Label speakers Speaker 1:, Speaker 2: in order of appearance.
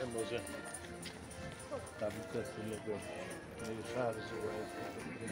Speaker 1: się może tam te tego nie szarży, bo jest